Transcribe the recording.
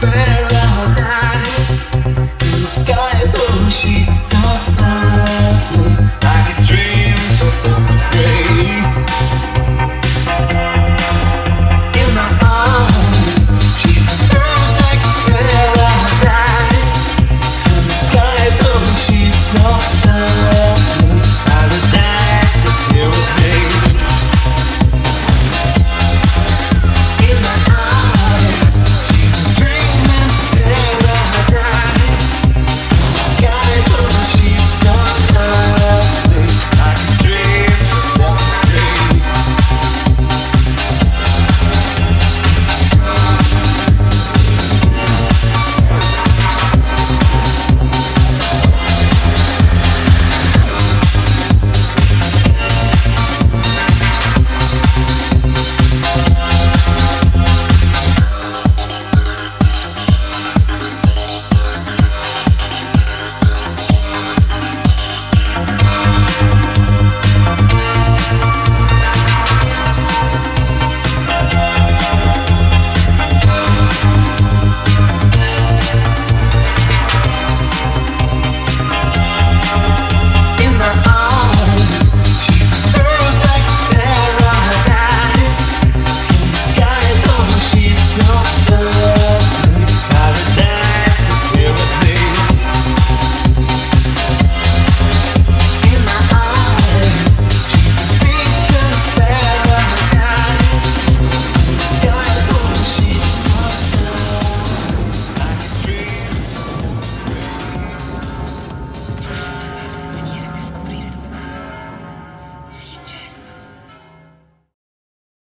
stand.